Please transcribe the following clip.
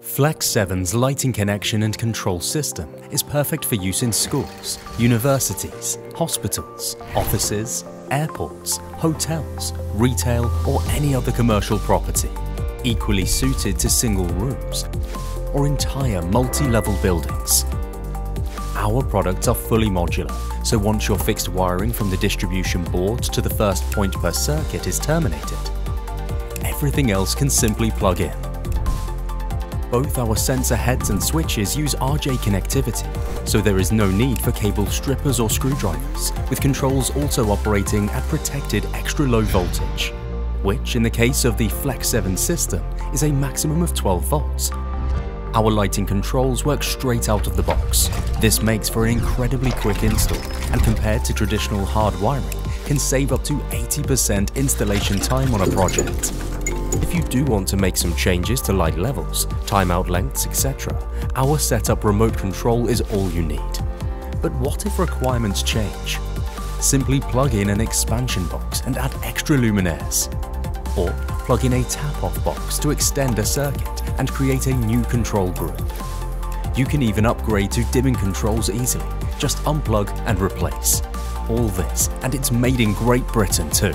Flex 7's lighting connection and control system is perfect for use in schools, universities, hospitals, offices, airports, hotels, retail or any other commercial property. Equally suited to single rooms or entire multi-level buildings. Our products are fully modular, so once your fixed wiring from the distribution board to the first point per circuit is terminated, everything else can simply plug in. Both our sensor heads and switches use RJ connectivity, so there is no need for cable strippers or screwdrivers, with controls also operating at protected extra low voltage, which in the case of the Flex 7 system is a maximum of 12 volts. Our lighting controls work straight out of the box. This makes for an incredibly quick install and compared to traditional hard wiring, can save up to 80% installation time on a project. If you do want to make some changes to light levels, timeout lengths, etc., our setup remote control is all you need. But what if requirements change? Simply plug in an expansion box and add extra luminaires. Or plug in a tap-off box to extend a circuit and create a new control group. You can even upgrade to dimming controls easily, just unplug and replace. All this, and it's made in Great Britain too.